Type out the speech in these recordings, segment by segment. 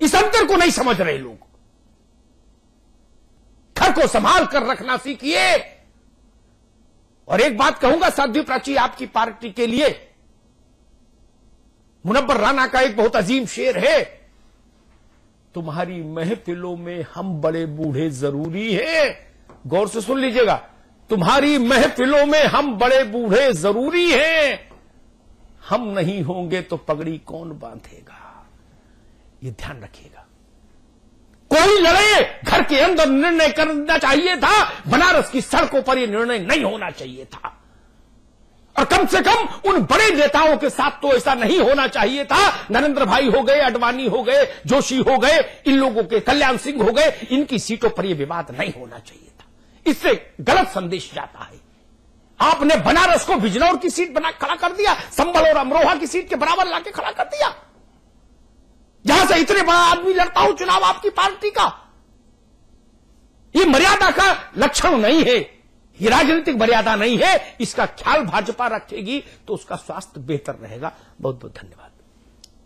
इस अंतर को नहीं समझ रहे लोग। घर को संभाल कर रखना सीखिए। और एक बात कहूँगा, साध्वी प्राची, आपकी पार्टी के लिए मुनब्बर राणा का एक बहुत अजीम शेर है। तुम्हारी महफिलों में हम बड़े बूढ़े ज़रूरी है। गौर से सुन लीजिएगा, तुम्हारी महफिलों में हम बड़े बूढ़े ज़रूरी हैं। हम नहीं होंगे तो पगड़ी कौन बांधेगा? ये ध्यान रखिएगा। कोई लड़े घर के अंदर निर्णय करना चाहिए था, बनारस की सड़कों पर यह निर्णय नहीं होना चाहिए था। और कम से कम उन बड़े नेताओं के साथ तो ऐसा नहीं होना चाहिए था। नरेंद्र भाई हो गए, अडवाणी हो गए, जोशी हो गए, इन लोगों के, कल्याण सिंह हो गए, इनकी सीटों पर यह विवाद नहीं होना चाहिए था। इससे गलत संदेश जाता है। आपने बनारस को बिजनौर की सीट बना, खड़ा कर दिया संबल और अमरोहा की सीट के बराबर लाके खड़ा कर दिया। से इतने बड़ा आदमी लड़ता हूँ चुनाव आपकी पार्टी का। ये मर्यादा का लक्षण नहीं है। ये राजनीतिक मर्यादा नहीं है। इसका ख्याल भाजपा रखेगी तो उसका स्वास्थ्य बेहतर रहेगा। बहुत बहुत धन्यवाद।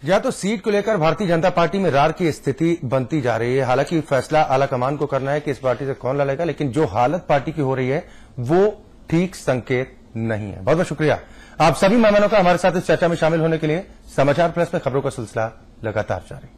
या तो सीट को लेकर भारतीय जनता पार्टी में रार की स्थिति बनती जा रही है। हालाँकि फैसला आला कमान को करना है कि इस पार्टी से कौन लड़ेगा, लेकिन जो हालत पार्टी की हो रही है, वो ठीक संकेत नहीं है। बहुत बहुत शुक्रिया। आप सभी मेहमानों का हमारे साथ इस चर्चा में शामिल होने के लिए। समाचार प्रेस में खबरों का सिलसिला लगातार जारी।